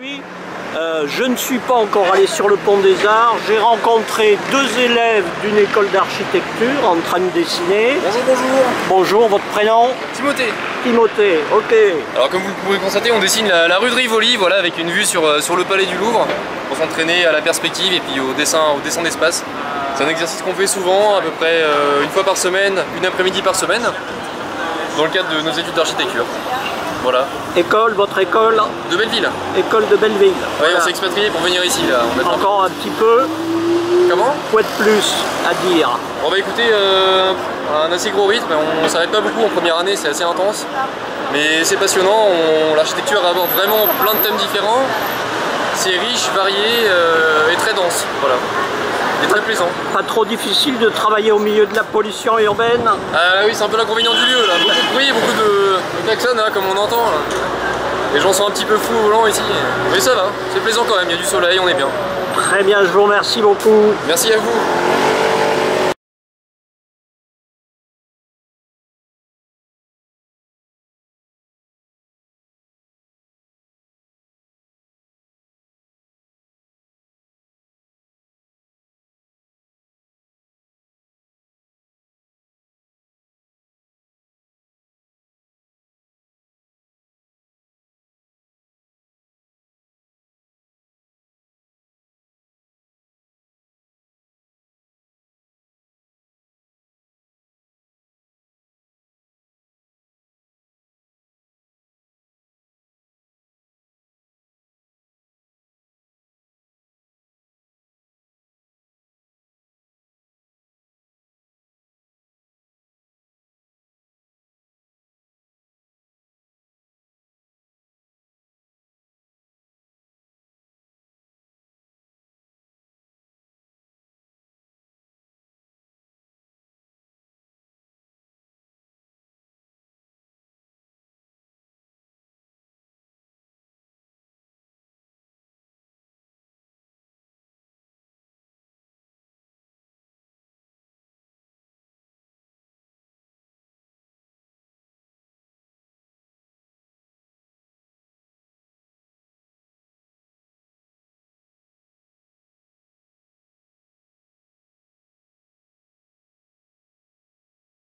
Euh, je ne suis pas encore allé sur le pont des Arts. J'ai rencontré deux élèves d'une école d'architecture en train de dessiner. Bonjour, bonjour. Bonjour, votre prénom Timothée. Timothée, ok. Alors comme vous pouvez constater, on dessine la, la rue de Rivoli, voilà, avec une vue sur, euh, sur le palais du Louvre, pour s'entraîner à la perspective et puis au dessin, au dessin d'espace. C'est un exercice qu'on fait souvent, à peu près euh, une fois par semaine, une après-midi par semaine, dans le cadre de nos études d'architecture. Voilà. École, votre école De Belleville. École de Belleville. Oui, Voilà. on s'est expatrié pour venir ici, là. On. Encore un petit peu, Comment quoi de plus à dire On va écouter euh, un assez gros rythme, on, on s'arrête pas beaucoup en première année, c'est assez intense. Mais c'est passionnant, on- l'architecture aborde vraiment plein de thèmes différents. C'est riche, varié euh, et très dense, voilà. Et très plaisant. Pas trop difficile de travailler au milieu de la pollution urbaine Ah oui, c'est un peu l'inconvénient du lieu là, beaucoup de bruit, là, comme on entend. là. Les gens sont un petit peu fous au volant ici, mais ça va, c'est plaisant quand même, il y a du soleil, on est bien. Très bien, je vous remercie beaucoup. Merci à vous.